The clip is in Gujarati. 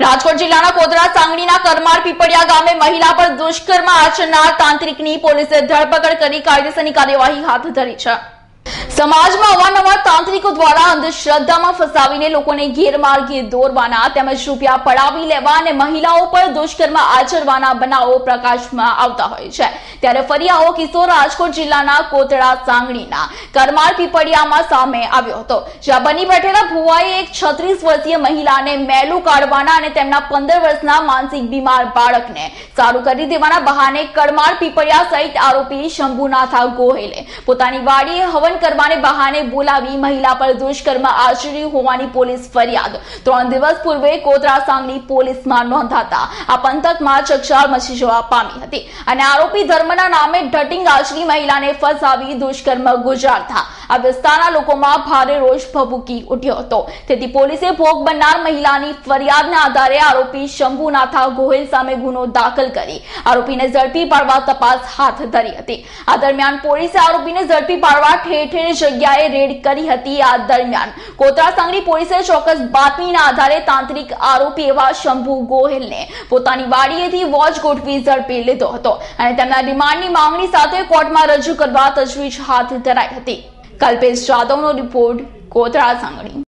રાજકોટ જિલ્લાના કોદરા સાંગણીના કરમાર પીપળિયા ગામે મહિલા પર દુષ્કર્મ આચરનાર તાંત્રિકની પોલીસે ધરપકડ કરી કાયદેસરની કાર્યવાહી હાથ ધરી છે. સમાજમાં અવારનવાર તાંત્રિકો દ્વારા અંધશ્રદ્ધામાં ફસાવીને લોકોને ગેરમાર્ગે દોરવાના તેમજ રૂપિયા પડાવી લેવા અને મહિલાઓ પર દુષ્કર્મ આચરવાના બનાવો પ્રકાશમાં આવતા હોય છે. ત્યારે ફરી આવો કિસ્સો રાજકોટ જિલ્લાના કોતડા સાંગણીના કરમાળ પીપળિયામાં સામે આવ્યો હતો. જ્યાં બની બેઠેલા ભુવાએ એક છત્રીસ વર્ષીય મહિલાને મેલું કાઢવાના અને તેમના પંદર વર્ષના માનસિક બીમાર બાળકને સારું કરી દેવાના બહાને કરમાળ પીપળિયા સહિત આરોપી શંભુનાથા ગોહેલે પોતાની વાડીએ હવન કરવાને બહાને બોલાવી મહિલા પર દુષ્કર્મ આચર્યું હોવાની પોલીસ ફરિયાદ. ત્રણ દિવસ પૂર્વે કોતરા પોલીસમાં નોંધાતા આ પંથકમાં ચકચાર મચી જવા પામી હતી અને આરોપી ધર્મના નામે ઢટિંગ આચરી મહિલાને ફસાવી દુષ્કર્મ ગુજારતા. આ વિસ્તારના લોકોમાં ભારે રોષ ભભૂકી ઉઠ્યો હતો. તેથી પોલીસે ભોગ બનનાર મહિલાની ફરિયાદના આધારે આરોપી શંભુનાથા ગોહિલ સામે ગુનો દાખલ કરી આરોપીને ઝડપી પાડવા તપાસ હાથ ધરી હતી. આ દરમિયાન પોલીસે આરોપીને ઝડપી પાડવા ઠેર ઠેર જગ્યાએ રેડ કરી હતી આ દરમિયાન. કોતરાસાંગડી પોલીસે ચોક્કસ બાતમીના આધારે તાંત્રિક આરોપી એવા શંભુ ગોહિલને પોતાની વાડીએથી વોચ ગોઠવી ઝડપી લીધો હતો અને તેમના રિમાન્ડની માંગણી સાથે કોર્ટમાં રજૂ કરવા તજવીજ હાથ ધરાઈ હતી. કલ્પેશ જાદવનો રિપોર્ટ કોતરા સાંગણી